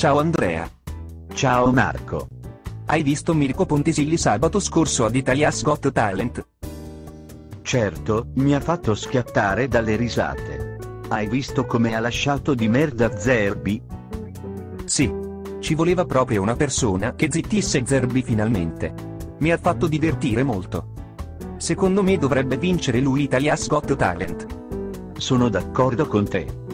Ciao Andrea. Ciao Marco. Hai visto Mirko Pontisilli sabato scorso ad Italia's Got Talent? Certo, mi ha fatto schiattare dalle risate. Hai visto come ha lasciato di merda Zerbi? Sì. Ci voleva proprio una persona che zittisse Zerbi finalmente. Mi ha fatto divertire molto. Secondo me dovrebbe vincere lui Italia's Got Talent. Sono d'accordo con te.